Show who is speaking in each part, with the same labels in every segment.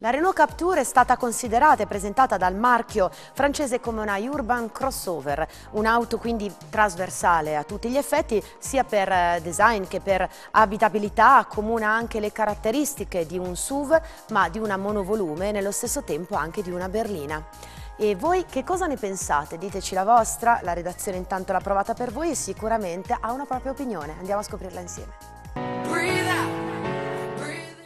Speaker 1: La Renault Capture è stata considerata e presentata dal marchio francese come una urban crossover, un'auto quindi trasversale a tutti gli effetti, sia per eh, design che per abitabilità, accomuna anche le caratteristiche di un SUV, ma di una monovolume e nello stesso tempo anche di una berlina. E voi che cosa ne pensate? Diteci la vostra, la redazione intanto l'ha provata per voi e sicuramente ha una propria opinione. Andiamo a scoprirla insieme.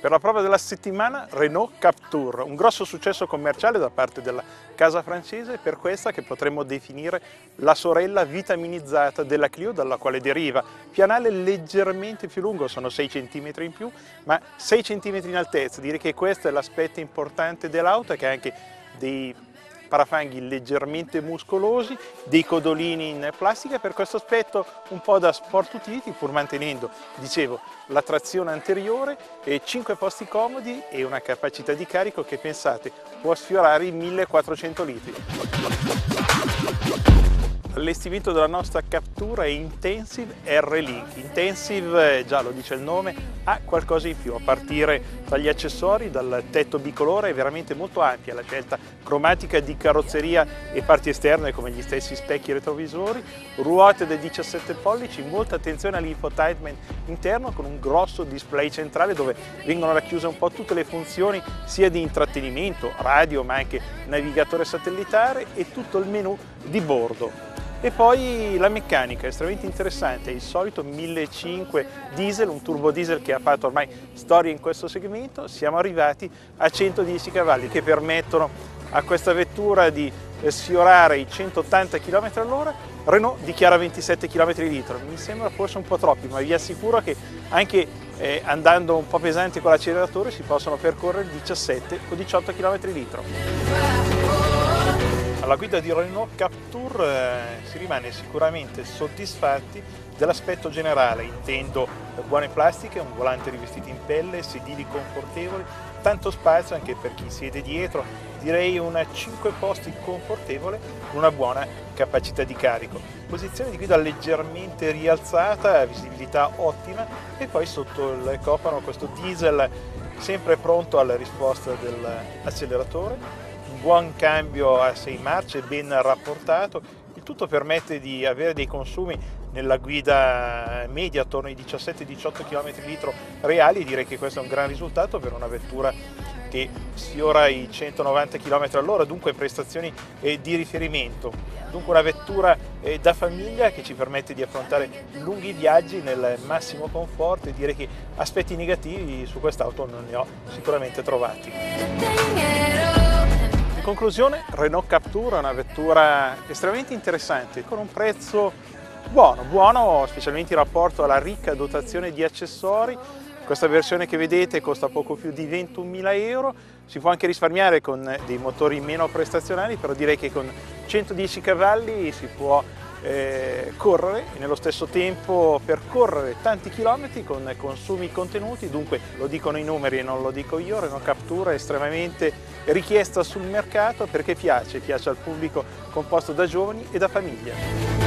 Speaker 2: Per la prova della settimana Renault Capture, un grosso successo commerciale da parte della casa francese per questa che potremmo definire la sorella vitaminizzata della Clio dalla quale deriva. Pianale leggermente più lungo, sono 6 cm in più, ma 6 cm in altezza. Direi che questo è l'aspetto importante dell'auto che ha anche dei parafanghi leggermente muscolosi, dei codolini in plastica, per questo aspetto un po' da sport utility pur mantenendo, dicevo, la trazione anteriore, e 5 posti comodi e una capacità di carico che pensate può sfiorare i 1400 litri. L'allestimento della nostra cattura è Intensive R-Link. Intensive, eh, già lo dice il nome, ha qualcosa in più, a partire dagli accessori, dal tetto bicolore, è veramente molto ampia la scelta cromatica di carrozzeria e parti esterne come gli stessi specchi retrovisori, ruote da 17 pollici, molta attenzione all'infotainment interno con un grosso display centrale dove vengono racchiuse un po' tutte le funzioni sia di intrattenimento, radio ma anche navigatore satellitare e tutto il menu di bordo. E poi la meccanica, estremamente interessante, il solito 1500 diesel, un turbo diesel che ha fatto ormai storia in questo segmento, siamo arrivati a 110 cavalli che permettono a questa vettura di sfiorare i 180 km all'ora, Renault dichiara 27 km litro, mi sembra forse un po' troppi, ma vi assicuro che anche eh, andando un po' pesanti con l'acceleratore si possono percorrere 17 o 18 km litro. Alla guida di Renault Captur eh, si rimane sicuramente soddisfatti dell'aspetto generale, intendo buone plastiche, un volante rivestito in pelle, sedili confortevoli, tanto spazio anche per chi siede dietro, direi una 5 posti confortevole, una buona capacità di carico. Posizione di guida leggermente rialzata, visibilità ottima e poi sotto il copano questo diesel sempre pronto alla risposta dell'acceleratore buon cambio a 6 marce, ben rapportato, il tutto permette di avere dei consumi nella guida media attorno ai 17-18 km litro reali, direi che questo è un gran risultato per una vettura che sfiora i 190 km all'ora, dunque prestazioni eh, di riferimento. Dunque una vettura eh, da famiglia che ci permette di affrontare lunghi viaggi nel massimo conforto e dire che aspetti negativi su quest'auto non ne ho sicuramente trovati. Conclusione, Renault Capture è una vettura estremamente interessante, con un prezzo buono, buono specialmente in rapporto alla ricca dotazione di accessori. Questa versione che vedete costa poco più di 21.000 euro, si può anche risparmiare con dei motori meno prestazionali, però direi che con 110 cavalli si può eh, correre e nello stesso tempo percorrere tanti chilometri con consumi contenuti, dunque lo dicono i numeri e non lo dico io, Renault Captura è estremamente richiesta sul mercato perché piace, piace al pubblico composto da giovani e da famiglie.